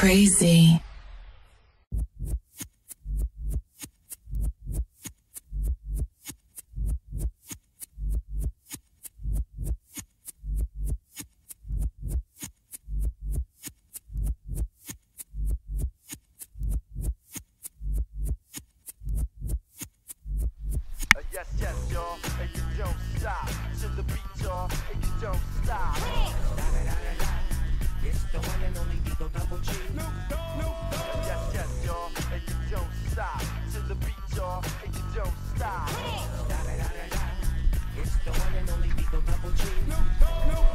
crazy. stop to the beat, y'all, and you don't stop the one and only Eagle Double G. No, no, no, no. Yes, yes, y'all, and you don't stop. To the beat, y'all, and you don't stop. Come on. Da, da, da, da, da. It's the one and only Eagle Double G. No, no, no.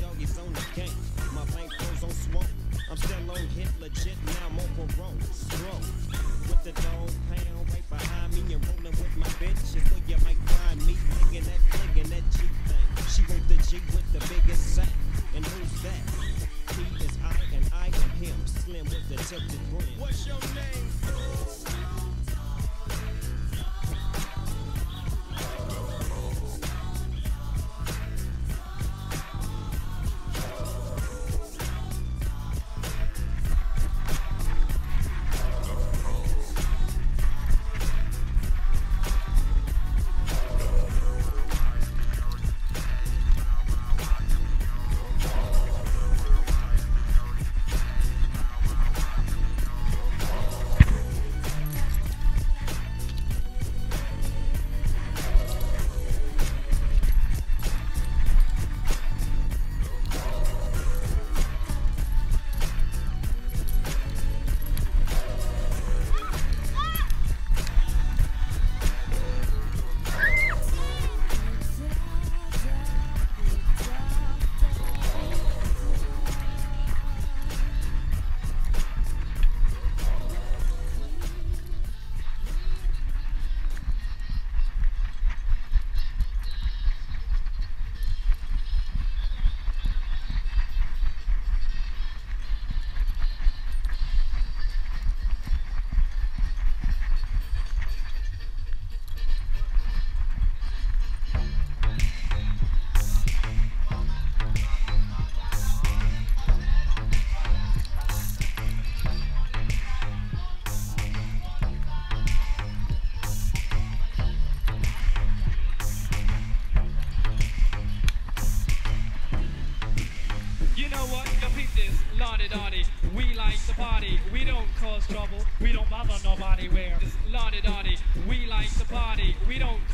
doggies on the gang. My bank goes on. I'm still on hit legit, now I'm on parole. Stroll with the Dogg Pound right behind me rolling with my bitch. You might find me that that thing. She wrote the jig with the biggest sack. And who's that? He is I and I am him. Slim with the tilted brim. What's your name?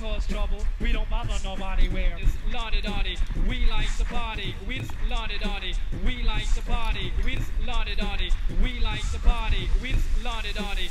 cause trouble. We don't bother nobody where. It's la dotty. We like the party. la-di-da-di We like the party. la-di-da-di We like the party. la-di-da-di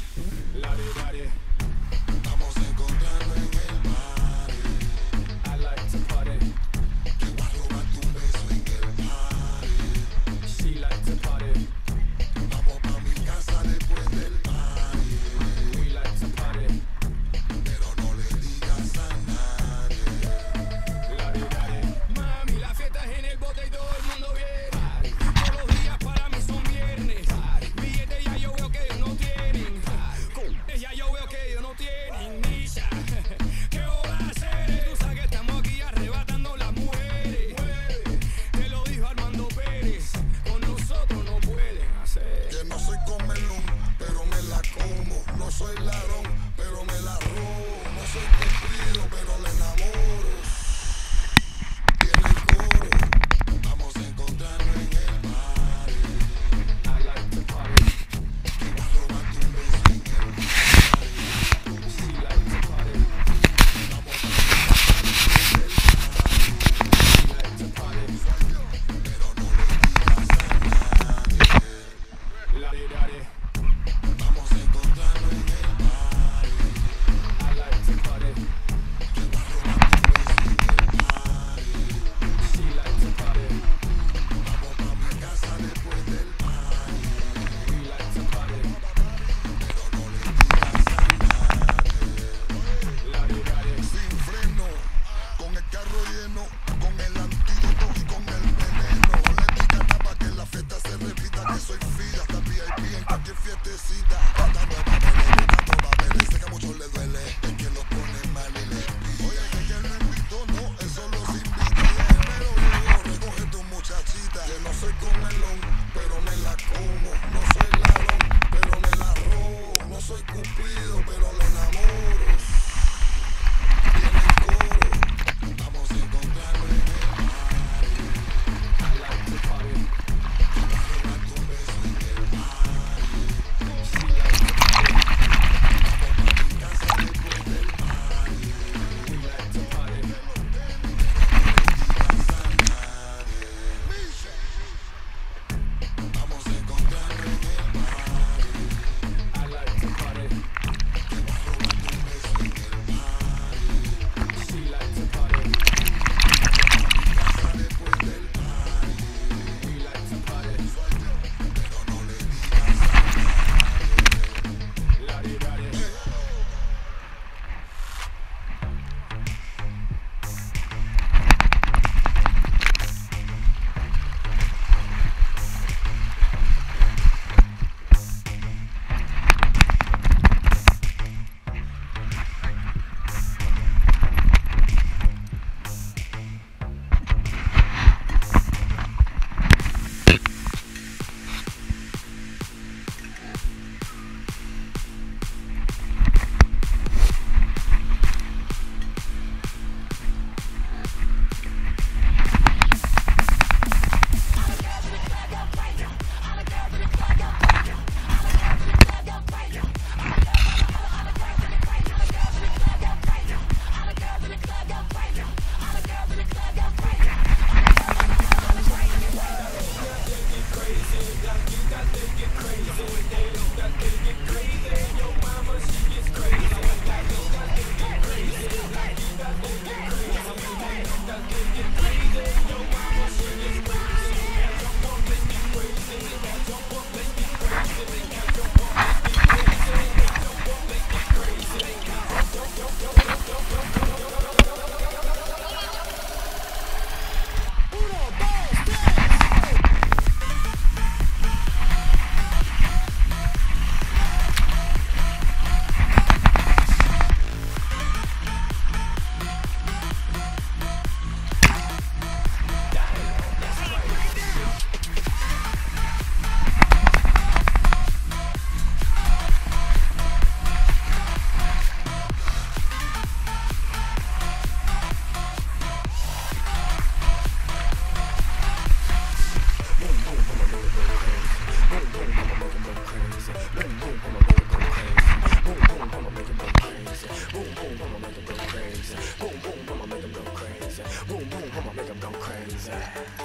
boom, I'ma make 'em go crazy. Boom, boom, I'ma make 'em go crazy. Boom, boom, I'ma make 'em go crazy.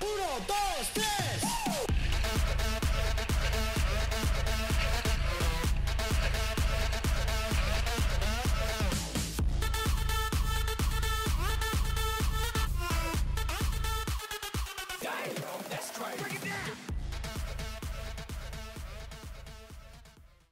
Uno, dos, tres.